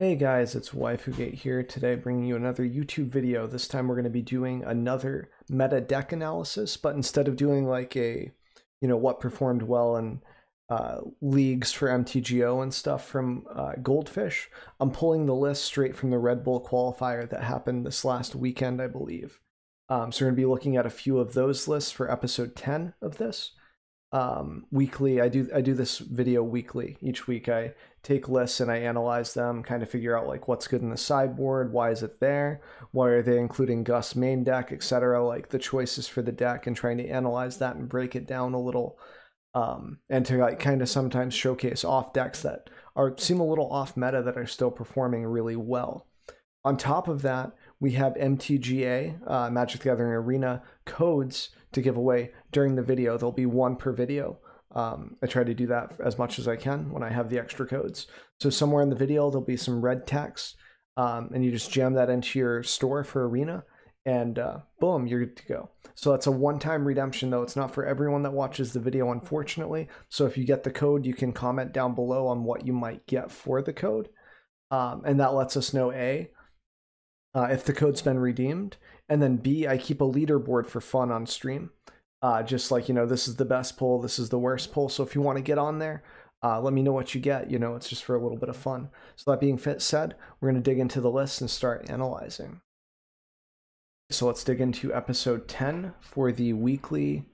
Hey guys, it's Waifugate here today bringing you another YouTube video. This time we're going to be doing another meta deck analysis, but instead of doing like a, you know, what performed well in uh, leagues for MTGO and stuff from uh, Goldfish, I'm pulling the list straight from the Red Bull qualifier that happened this last weekend, I believe. Um, so we're going to be looking at a few of those lists for episode 10 of this um, weekly. I do I do this video weekly. Each week I take lists and I analyze them, kind of figure out like what's good in the sideboard, why is it there, why are they including Gust main deck, etc. Like the choices for the deck, and trying to analyze that and break it down a little, um, and to like kind of sometimes showcase off decks that are seem a little off meta that are still performing really well. On top of that, we have MTGA, uh, Magic the Gathering Arena codes to give away during the video. There'll be one per video. Um, I try to do that as much as I can when I have the extra codes. So somewhere in the video, there'll be some red text, um, and you just jam that into your store for Arena, and uh, boom, you're good to go. So that's a one-time redemption, though. It's not for everyone that watches the video, unfortunately. So if you get the code, you can comment down below on what you might get for the code, um, and that lets us know a uh, if the code's been redeemed. And then B, I keep a leaderboard for fun on stream. Uh, just like, you know, this is the best pull, this is the worst pull. So if you want to get on there, uh, let me know what you get. You know, it's just for a little bit of fun. So that being said, we're going to dig into the list and start analyzing. So let's dig into episode 10 for the weekly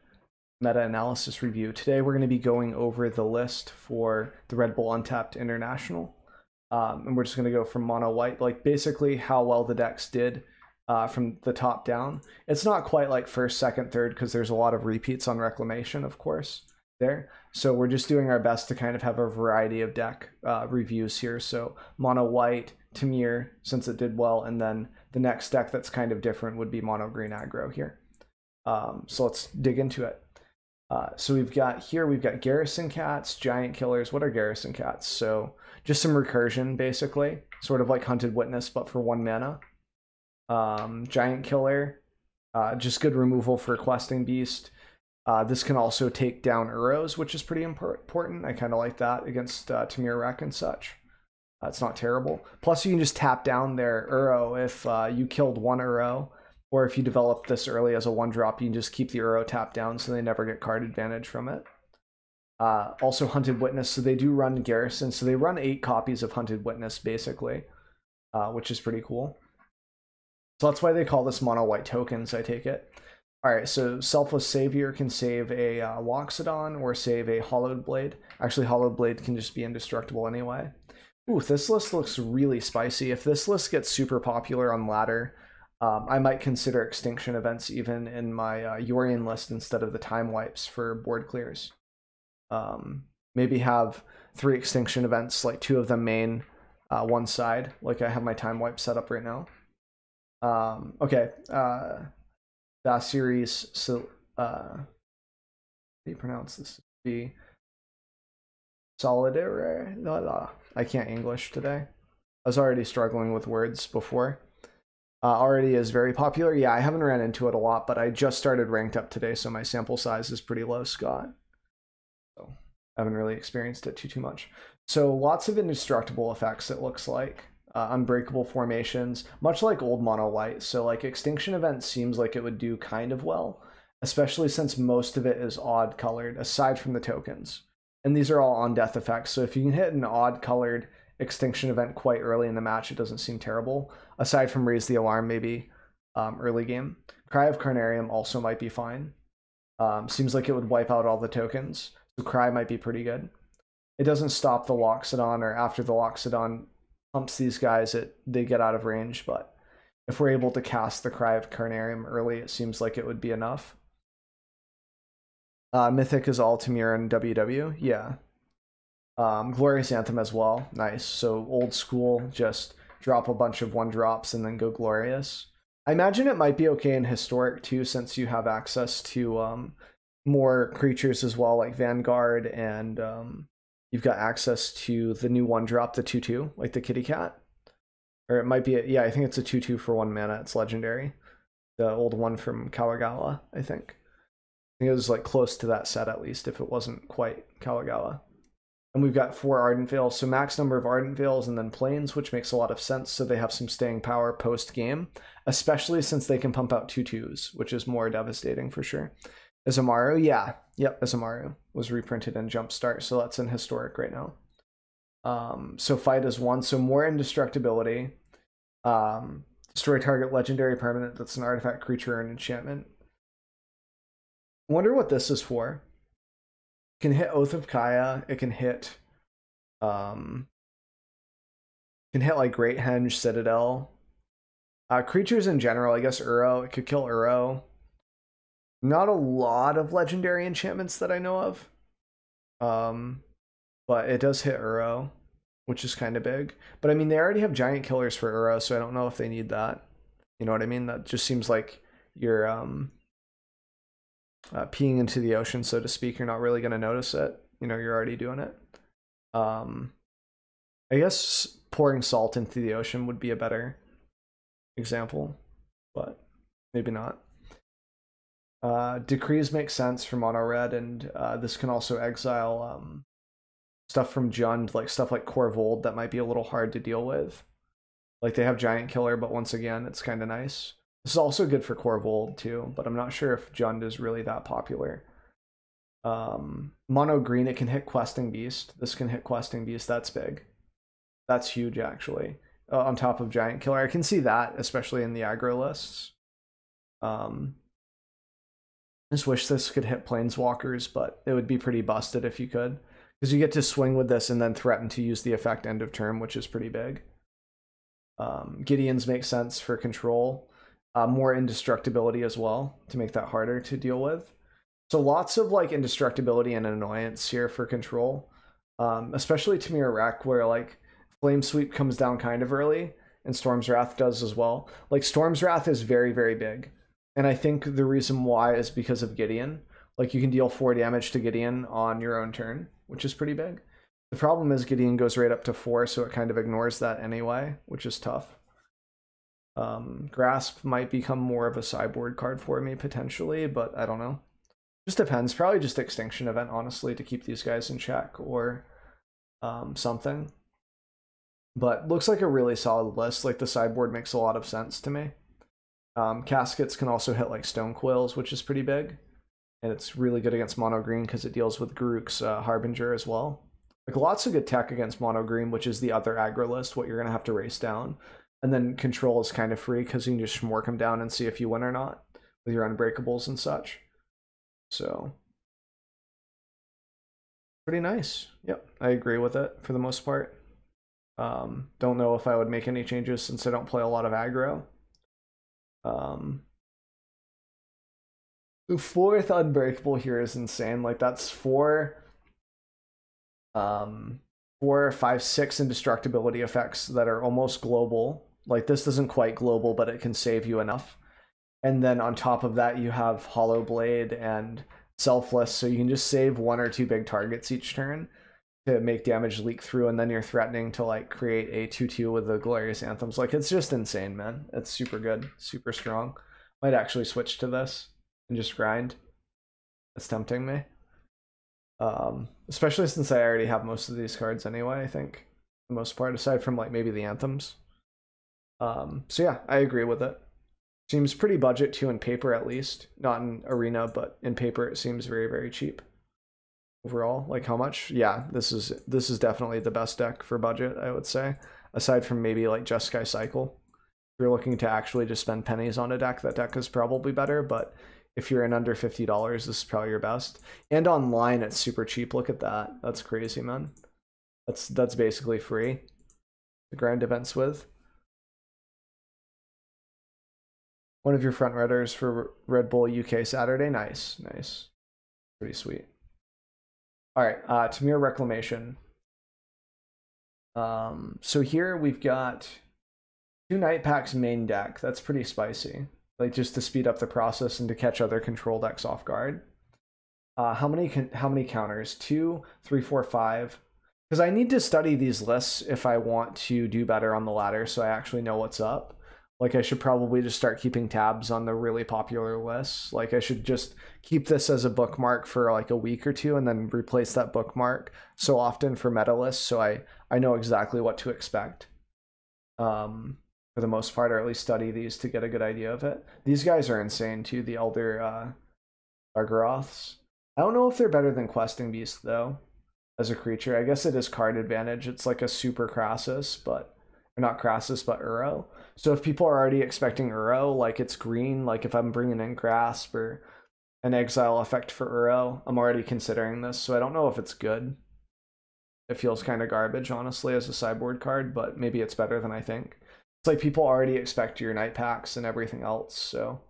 meta analysis review. Today we're going to be going over the list for the Red Bull Untapped International. Um, and we're just going to go from mono white, like basically how well the decks did uh, from the top down. It's not quite like first, second, third, because there's a lot of repeats on Reclamation, of course, there. So we're just doing our best to kind of have a variety of deck uh, reviews here. So mono white, Temur, since it did well, and then the next deck that's kind of different would be mono green aggro here. Um, so let's dig into it. Uh, so we've got here, we've got Garrison Cats, Giant Killers. What are Garrison Cats? So just some recursion, basically, sort of like Hunted Witness, but for one mana. Um, Giant Killer, uh, just good removal for Questing Beast. Uh, this can also take down Uros, which is pretty important. I kind of like that against uh, Temur Rec and such. That's not terrible. Plus, you can just tap down their Uro if uh, you killed one Uro or if you develop this early as a one drop, you can just keep the Uro tapped down so they never get card advantage from it. Uh, also, Hunted Witness, so they do run Garrison, so they run eight copies of Hunted Witness basically, uh, which is pretty cool. So that's why they call this mono white tokens, I take it. All right, so Selfless Savior can save a uh, Loxodon or save a Hollowed Blade. Actually, Hollowed Blade can just be indestructible anyway. Ooh, this list looks really spicy. If this list gets super popular on ladder, um, I might consider extinction events even in my uh, Yorion list instead of the time wipes for board clears. Um, maybe have three extinction events, like two of them main, uh, one side, like I have my time wipe set up right now. Um, okay, uh, that series, so, uh, how do you pronounce this? Be solidary. I can't English today. I was already struggling with words before uh, already is very popular. Yeah, I haven't ran into it a lot, but I just started ranked up today, so my sample size is pretty low, Scott. I haven't really experienced it too too much. So lots of indestructible effects. It looks like uh, unbreakable formations, much like old mono white. So like extinction event seems like it would do kind of well, especially since most of it is odd colored, aside from the tokens. And these are all on death effects. So if you can hit an odd colored extinction event quite early in the match, it doesn't seem terrible. Aside from raise the alarm, maybe um, early game. Cry of Carnarium also might be fine. Um, seems like it would wipe out all the tokens, Cry might be pretty good. It doesn't stop the Loxodon, or after the Loxodon pumps these guys, it they get out of range. But if we're able to cast the Cry of Carnarium early, it seems like it would be enough. Uh, Mythic is all Temur and WW, yeah. Um, Glorious Anthem as well. Nice. So old school, just drop a bunch of one drops and then go Glorious. I imagine it might be okay in Historic too, since you have access to um, more creatures as well, like Vanguard, and um, you've got access to the new one drop, the 2 2, like the Kitty Cat. Or it might be, a, yeah, I think it's a 2 2 for one mana. It's legendary. The old one from Kamigawa, I think. I think it was like close to that set at least, if it wasn't quite Kamigawa. And we've got four Ardent Veils, so max number of Ardent Veils and then Plains, which makes a lot of sense. So they have some staying power post game, especially since they can pump out two twos, which is more devastating for sure. Isamaru, yeah, yep, Isamaru was reprinted in Jumpstart, so that's in historic right now. Um, so fight is one, so more indestructibility. Um, destroy target legendary permanent that's an artifact, creature, or an enchantment. Wonder what this is for. It can hit Oath of Kaya. It can hit, um, can hit like Great Henge, Citadel. Uh, creatures in general, I guess Uro. It could kill Uro. Not a lot of legendary enchantments that I know of. Um, but it does hit Uro, which is kind of big. But I mean, they already have giant killers for Uro, so I don't know if they need that. You know what I mean? That just seems like you're um, uh, peeing into the ocean, so to speak. You're not really going to notice it. You know, you're already doing it. Um, I guess pouring salt into the ocean would be a better example, but maybe not. Uh, decrees make sense for mono red, and uh, this can also exile um, stuff from Jund, like stuff like Korvold that might be a little hard to deal with. Like they have Giant Killer, but once again, it's kind of nice. This is also good for Korvold too, but I'm not sure if Jund is really that popular. Um, mono green, it can hit Questing Beast. This can hit Questing Beast. That's big. That's huge, actually. Uh, on top of Giant Killer, I can see that, especially in the aggro lists. Um, just wish this could hit Planeswalkers, but it would be pretty busted if you could because you get to swing with this and then threaten to use the effect end of turn, which is pretty big. Um, Gideon's make sense for control, uh, more indestructibility as well to make that harder to deal with. So lots of like indestructibility and annoyance here for control, um, especially Temur Rec, where like Flame Sweep comes down kind of early and Storm's Wrath does as well. Like Storm's Wrath is very very big, and I think the reason why is because of Gideon. Like you can deal four damage to Gideon on your own turn which is pretty big. The problem is Gideon goes right up to four, so it kind of ignores that anyway, which is tough. Um, Grasp might become more of a sideboard card for me potentially, but I don't know. Just depends. Probably just Extinction Event, honestly, to keep these guys in check or um, something. But looks like a really solid list. Like the sideboard makes a lot of sense to me. Um, caskets can also hit like Stone Coils, which is pretty big and it's really good against mono green because it deals with Garruk's uh, Harbinger as well. Like lots of good tech against mono green, which is the other aggro list, what you're gonna have to race down. And then control is kind of free because you can just shmork them down and see if you win or not with your unbreakables and such. So pretty nice. Yep, I agree with it for the most part. Um, don't know if I would make any changes since I don't play a lot of aggro. Um, the fourth unbreakable here is insane. Like that's four um four, five, six indestructibility effects that are almost global. Like this isn't quite global, but it can save you enough. And then on top of that, you have Hollow Blade and Selfless, so you can just save one or two big targets each turn to make damage leak through, and then you're threatening to like create a 2-2 with the Glorious Anthems. Like it's just insane, man. It's super good, super strong. Might actually switch to this and just grind. It's tempting me. Um, especially since I already have most of these cards anyway, I think. the most part, aside from like maybe the anthems. Um, so yeah, I agree with it. Seems pretty budget too in paper at least. Not in arena, but in paper it seems very, very cheap. Overall. Like how much? Yeah, this is this is definitely the best deck for budget, I would say. Aside from maybe like Jeskai Cycle. If you're looking to actually just spend pennies on a deck, that deck is probably better, but if you're in under $50 this is probably your best and online it's super cheap look at that that's crazy man that's that's basically free the grind events with one of your front runners for red bull uk saturday nice nice pretty sweet all right uh Temur reclamation um so here we've got two night packs main deck that's pretty spicy like just to speed up the process and to catch other control decks off guard. Uh, how many can how many counters? Two, three, four, five. Because I need to study these lists if I want to do better on the ladder, so I actually know what's up. Like I should probably just start keeping tabs on the really popular lists. Like I should just keep this as a bookmark for like a week or two and then replace that bookmark so often for meta lists so I I know exactly what to expect. Um for the most part, or at least study these to get a good idea of it. These guys are insane too, the Elder uh Gargaroths. I don't know if they're better than Questing Beast though, as a creature. I guess it is card advantage. It's like a super Krasis, but not Krasis, but Uro. So if people are already expecting Uro, like it's green, like if I'm bringing in Grasp or an Exile effect for Uro, I'm already considering this. So I don't know if it's good. It feels kind of garbage, honestly, as a sideboard card, but maybe it's better than I think. It's like people already expect your night packs and everything else, so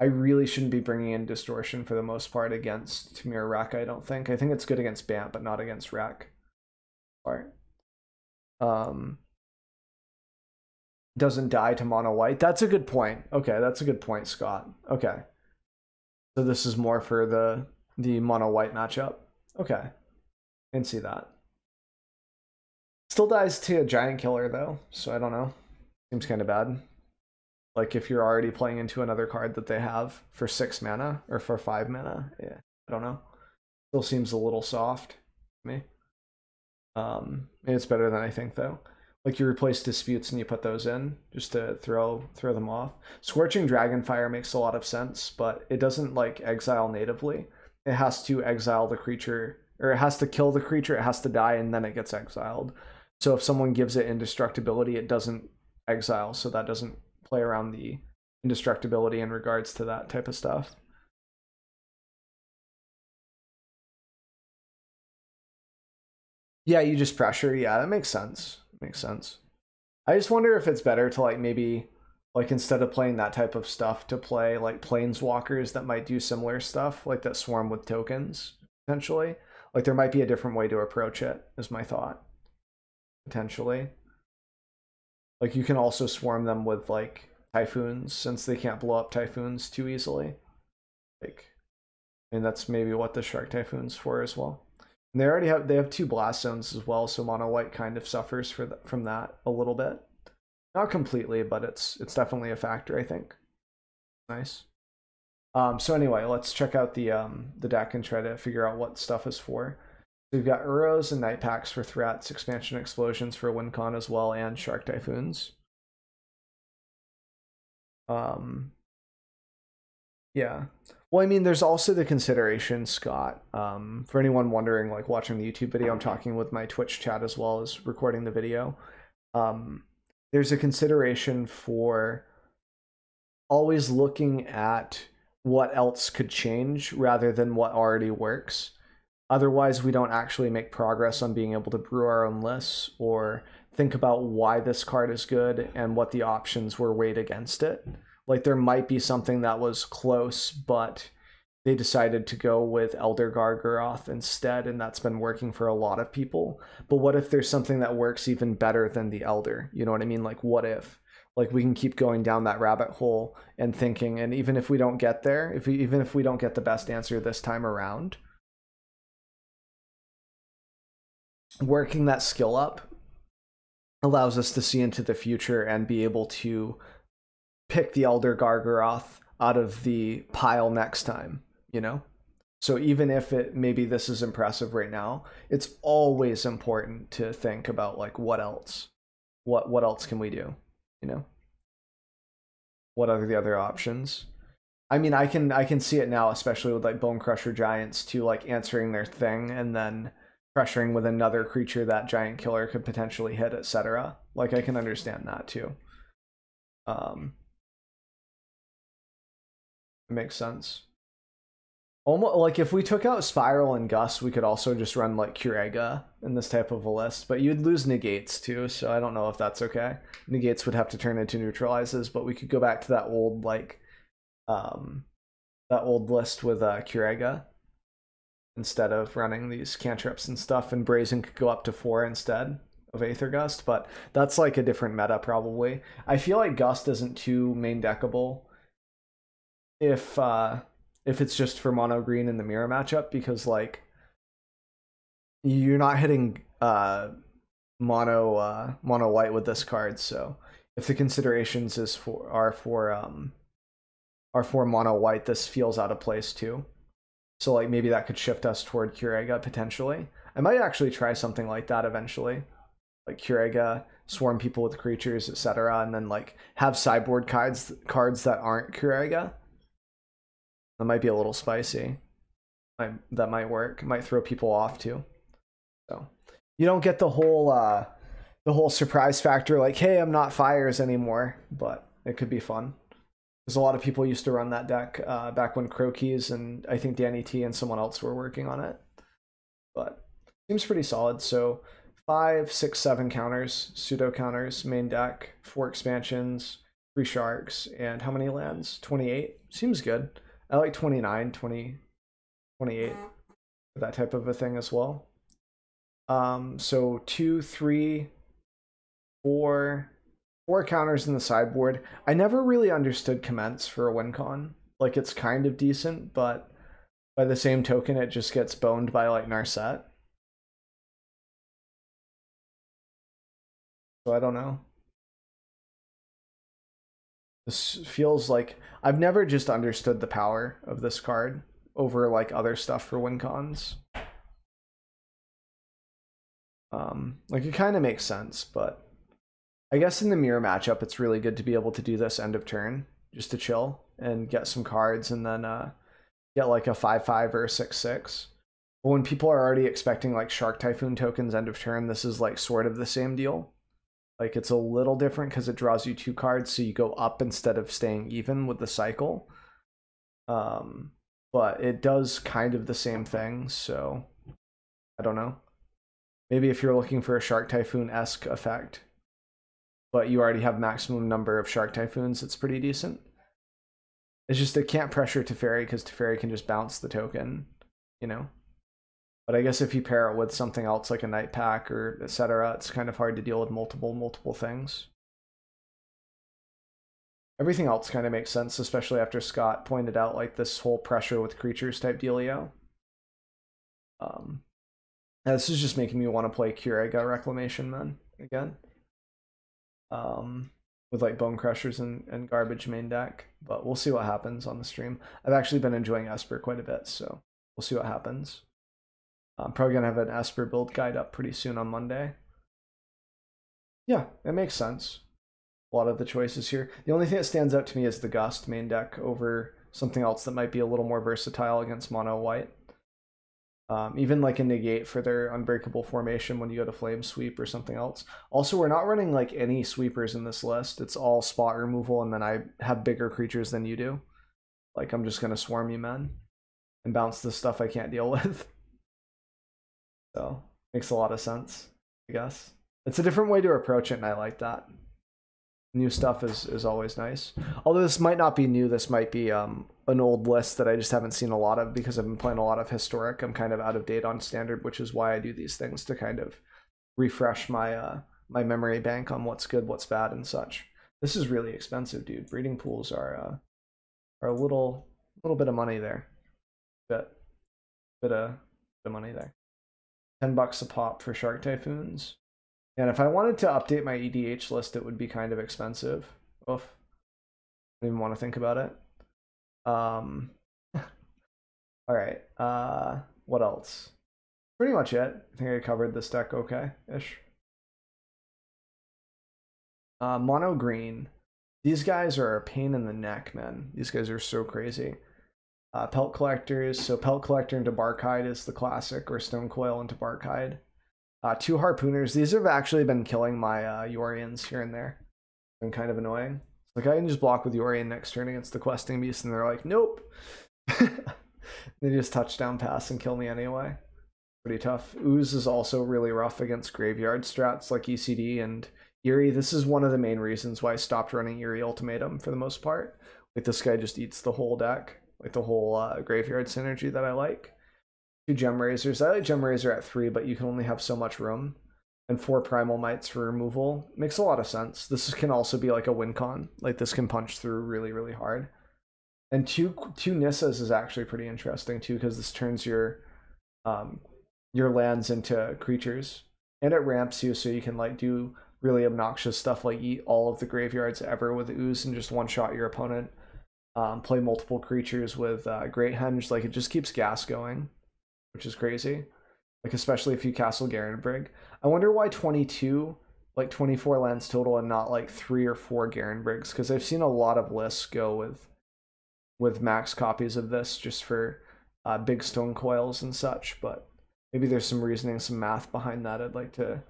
I really shouldn't be bringing in distortion for the most part against Temur Rec. I don't think. I think it's good against Bant, but not against Rec. Part. Um, doesn't die to mono white. That's a good point. Okay, that's a good point, Scott. Okay. So this is more for the the mono white matchup. Okay. Can see that. Still dies to a giant killer though, so I don't know. Seems kind of bad. Like if you're already playing into another card that they have for six mana or for five mana, yeah, I don't know. Still seems a little soft to me. Um, it's better than I think though like you replace disputes and you put those in just to throw throw them off. Scorching Dragonfire makes a lot of sense, but it doesn't like exile natively. It has to exile the creature, or it has to kill the creature. It has to die, and then it gets exiled. So if someone gives it indestructibility, it doesn't exile. So that doesn't play around the indestructibility in regards to that type of stuff. Yeah, you just pressure. Yeah, that makes sense. Makes sense. I just wonder if it's better to like maybe like instead of playing that type of stuff to play like planeswalkers that might do similar stuff like that swarm with tokens potentially. Like there might be a different way to approach it is my thought potentially. Like you can also swarm them with like typhoons since they can't blow up typhoons too easily. Like and that's maybe what the shark typhoon's for as well and they already have they have two blast zones as well, so mono white kind of suffers for the, from that a little bit. Not completely, but it's it's definitely a factor, I think. Nice. Um, so anyway, let's check out the um, the deck and try to figure out what stuff is for. So we've got Uros and Night Packs for threats, expansion explosions for WinCon as well, and Shark Typhoons. Um, yeah. Well, I mean, there's also the consideration, Scott. Um, for anyone wondering, like watching the YouTube video, I'm talking with my Twitch chat as well as recording the video. Um, there's a consideration for always looking at what else could change rather than what already works. Otherwise, we don't actually make progress on being able to brew our own lists or think about why this card is good and what the options were weighed against it like there might be something that was close, but they decided to go with Elder Gargaroth instead, and that's been working for a lot of people. But what if there's something that works even better than the Elder? You know what I mean? Like, what if? Like we can keep going down that rabbit hole and thinking, and even if we don't get there, if we even if we don't get the best answer this time around, working that skill up allows us to see into the future and be able to pick the Elder Gargaroth out of the pile next time, you know? So even if it maybe this is impressive right now, it's always important to think about like what else? What what else can we do? You know? What are the other options? I mean, I can I can see it now, especially with like Bone Crusher Giants to like answering their thing and then pressuring with another creature that giant killer could potentially hit, etc. Like I can understand that too. Um makes sense. Almost like if we took out Spiral and Gust, we could also just run like Curaga in this type of a list, but you'd lose negates too, so I don't know if that's okay. Negates would have to turn into neutralizes, but we could go back to that old like um that old list with uh instead of running these cantrips and stuff, and Brazen could go up to four instead of Aether Gust, but that's like a different meta probably. I feel like Gust isn't too main deckable if uh if it's just for mono green in the mirror matchup because like you're not hitting uh mono uh mono white with this card so if the considerations is for are for um are for mono white, this feels out of place too. So like maybe that could shift us toward Curaga potentially. I might actually try something like that eventually. Like Curaga, swarm people with creatures, etc., and then like have sideboard cards cards that aren't Curaga. That might be a little spicy. That might work. Might throw people off too. So you don't get the whole uh the whole surprise factor like, hey, I'm not fires anymore, but it could be fun. Because a lot of people used to run that deck uh, back when Crokeyz and I think Danny T and someone else were working on it. But seems pretty solid. So five, six, seven counters, pseudo counters, main deck, four expansions, three sharks, and how many lands? 28. Seems good. I like 29, 20, 28, that type of a thing as well. Um, so two, three, four, four counters in the sideboard. I never really understood commence for a win con. Like it's kind of decent, but by the same token, it just gets boned by like Narset. So I don't know. This feels like I've never just understood the power of this card over like other stuff for win cons. Um, like it kind of makes sense, but I guess in the mirror matchup, it's really good to be able to do this end of turn just to chill and get some cards and then uh, get like a 5 5 or a 6 6. But when people are already expecting like Shark Typhoon tokens end of turn, this is like sort of the same deal. Like it's a little different because it draws you two cards, so you go up instead of staying even with the cycle. Um, but it does kind of the same thing, so I don't know. Maybe if you're looking for a Shark Typhoon esque effect, but you already have maximum number of Shark Typhoons, it's pretty decent. It's just it can't pressure Teferi because Teferi can just bounce the token, you know? But I guess if you pair it with something else like a Night Pack or etc., it's kind of hard to deal with multiple, multiple things. Everything else kind of makes sense, especially after Scott pointed out like this whole pressure with creatures type dealio. Um, this is just making me want to play Curaga Reclamation Man again um, with like Bone Crushers and, and Garbage main deck. But we'll see what happens on the stream. I've actually been enjoying Esper quite a bit, so we'll see what happens. I'm probably gonna have an Esper build guide up pretty soon on Monday. Yeah, it makes sense. A lot of the choices here. The only thing that stands out to me is the Gust main deck over something else that might be a little more versatile against mono white. Um, even like a negate for their unbreakable formation when you go to flame sweep or something else. Also, we're not running like any sweepers in this list. It's all spot removal, and then I have bigger creatures than you do. Like I'm just gonna swarm you, man, and bounce the stuff I can't deal with. So makes a lot of sense, I guess. It's a different way to approach it, and I like that new stuff is is always nice. Although this might not be new, this might be um, an old list that I just haven't seen a lot of because I've been playing a lot of historic. I'm kind of out of date on standard, which is why I do these things to kind of refresh my uh, my memory bank on what's good, what's bad, and such. This is really expensive, dude. Breeding pools are uh, are a little little bit of money there, bit bit of, bit of money there. Ten bucks a pop for shark typhoons. And if I wanted to update my EDH list, it would be kind of expensive. Oof. I don't even want to think about it. Um, all right. Uh, what else? Pretty much it. I think I covered this deck okay-ish. Uh, mono green. These guys are a pain in the neck, man. These guys are so crazy. Uh, pelt collectors. So pelt collector into barkhide is the classic, or stone coil into barkhide. Uh, two harpooners. These have actually been killing my uh, Yorions here and there. Been kind of annoying. Like I can just block with Yorion next turn against the questing beast, and they're like, nope. they just touchdown pass and kill me anyway. Pretty tough. Ooze is also really rough against graveyard strats like ECD and Eerie. This is one of the main reasons why I stopped running Eerie Ultimatum for the most part. Like this guy just eats the whole deck, like the whole uh, graveyard synergy that I like two Gemrazers. I like Gemrazer at three, but you can only have so much room. And four primal mites for removal makes a lot of sense. This can also be like a win con. Like this can punch through really, really hard. And two two Nissas is actually pretty interesting too, because this turns your um your lands into creatures. And it ramps you so you can like do really obnoxious stuff like eat all of the graveyards ever with ooze and just one shot your opponent. Um, play multiple creatures with uh, Great Henge. Like it just keeps gas going, which is crazy. Like especially if you castle Garenbrig. I wonder why 22, like 24 lands total, and not like three or four Garenbrigs. Because I've seen a lot of lists go with with max copies of this just for uh, big stone coils and such. But maybe there's some reasoning, some math behind that. I'd like to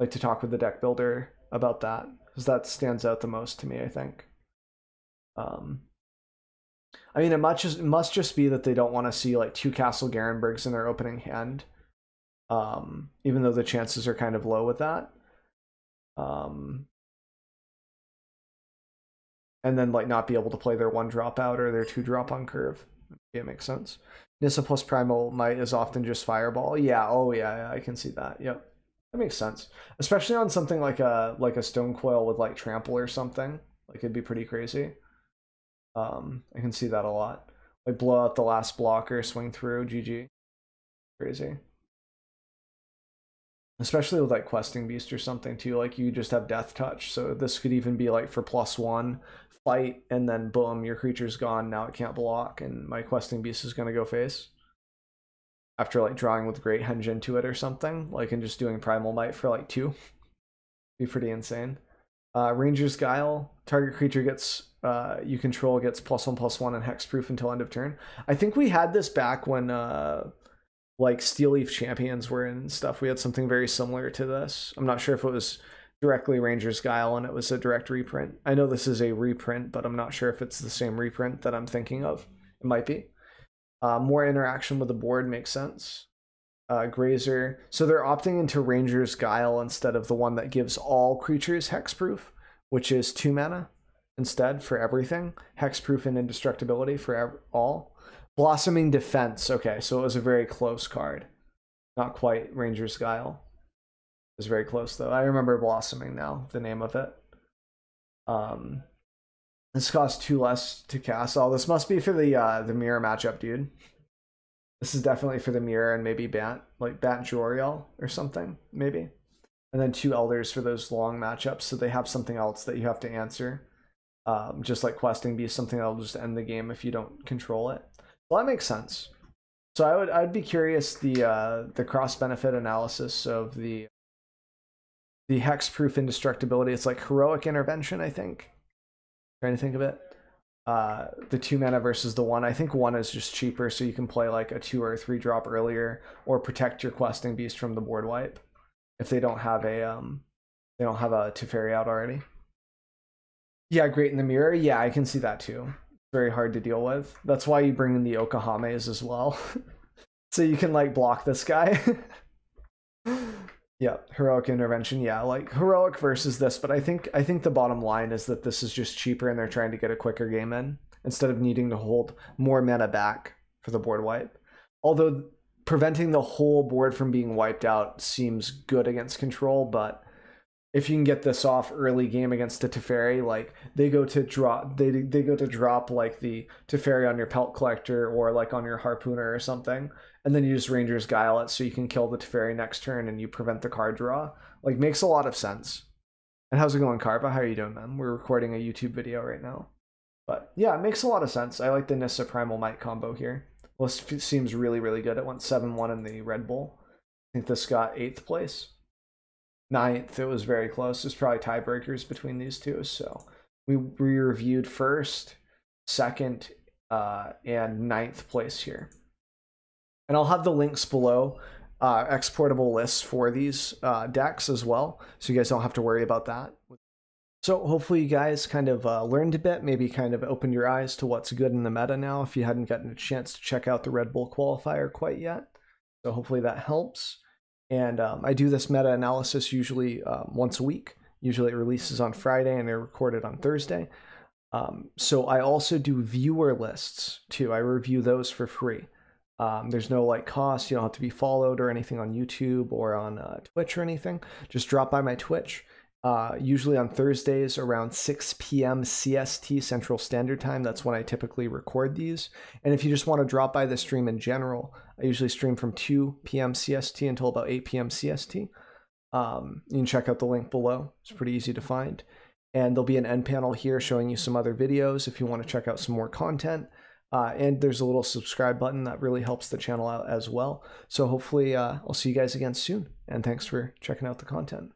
like to talk with the deck builder about that because that stands out the most to me. I think. Um, I mean, it must just it must just be that they don't want to see like two Castle Garenbrigs in their opening hand, um, even though the chances are kind of low with that. Um, and then like not be able to play their one drop out or their two drop on curve. Yeah, it makes sense. Nissa plus Primal Might is often just Fireball. Yeah, oh yeah, yeah I can see that. Yep. That makes sense. Especially on something like a like a stone coil with like trample or something. Like it'd be pretty crazy. Um I can see that a lot. Like blow out the last blocker, swing through, GG. Crazy. Especially with like questing beast or something too. Like you just have death touch. So this could even be like for plus one fight and then boom, your creature's gone. Now it can't block and my questing beast is gonna go face after like drawing with great henge into it or something, like and just doing primal might for like two. Be pretty insane. Uh, Ranger's Guile, target creature gets uh, you control gets plus one plus one and hexproof until end of turn. I think we had this back when uh, like Steel Leaf Champions were in stuff. We had something very similar to this. I'm not sure if it was directly Ranger's Guile and it was a direct reprint. I know this is a reprint, but I'm not sure if it's the same reprint that I'm thinking of. It might be. Uh, more interaction with the board makes sense. Uh, Grazer. So they're opting into Ranger's Guile instead of the one that gives all creatures hexproof, which is two mana instead for everything. Hexproof and indestructibility for all. Blossoming Defense. Okay, so it was a very close card. Not quite Ranger's Guile. It was very close though. I remember Blossoming now, the name of it. Um, this costs two less to cast. Oh, this must be for the uh, the mirror matchup, dude. This is definitely for the mirror and maybe Bant, like Bant Joriel or something, maybe. And then two elders for those long matchups, so they have something else that you have to answer. Um, just like questing be something that'll just end the game if you don't control it. Well, that makes sense. So I would I'd be curious the uh, the cross benefit analysis of the the hexproof indestructibility. It's like heroic intervention, I think trying to think of it. Uh, the two mana versus the one. I think one is just cheaper, so you can play like a two or a three drop earlier, or protect your questing beast from the board wipe if they don't have a um, they don't have a Teferi out already. Yeah, great in the mirror. Yeah, I can see that too. Very hard to deal with. That's why you bring in the Okahames as well, so you can like block this guy. Yeah, heroic intervention. Yeah, like heroic versus this, but I think I think the bottom line is that this is just cheaper and they're trying to get a quicker game in instead of needing to hold more mana back for the board wipe. Although preventing the whole board from being wiped out seems good against control, but if you can get this off early game against the Teferi, like they go to drop they they go to drop like the Teferi on your pelt collector or like on your harpooner or something, and then you just Ranger's Guile it so you can kill the Teferi next turn and you prevent the card draw. Like makes a lot of sense. And how's it going, Carpa? How are you doing, man? We're recording a YouTube video right now. But yeah, it makes a lot of sense. I like the Nissa Primal Might combo here. This seems really, really good. It went 7-1 in the Red Bull. I think this got 8th place. Ninth, it was very close. There's probably tiebreakers between these two. So we, we reviewed first, second, uh, and ninth place here and I'll have the links below, uh, exportable lists for these uh, decks as well, so you guys don't have to worry about that. So hopefully you guys kind of uh, learned a bit, maybe kind of opened your eyes to what's good in the meta now if you hadn't gotten a chance to check out the Red Bull qualifier quite yet. So hopefully that helps. And um, I do this meta analysis usually um, once a week. Usually it releases on Friday and they're recorded on Thursday. Um, so I also do viewer lists too. I review those for free. Um, there's no like cost. You don't have to be followed or anything on YouTube or on uh, Twitch or anything. Just drop by my Twitch. Uh, usually on Thursdays around 6 p.m. CST Central Standard Time. That's when I typically record these. And if you just want to drop by the stream in general, I usually stream from 2 p.m. CST until about 8 p.m. CST. um, you can check out the link below. It's pretty easy to find. And there'll be an end panel here showing you some other videos if you want to check out some more content. Uh, and there's a little subscribe button that really helps the channel out as well. So hopefully uh, I'll see you guys again soon. And thanks for checking out the content.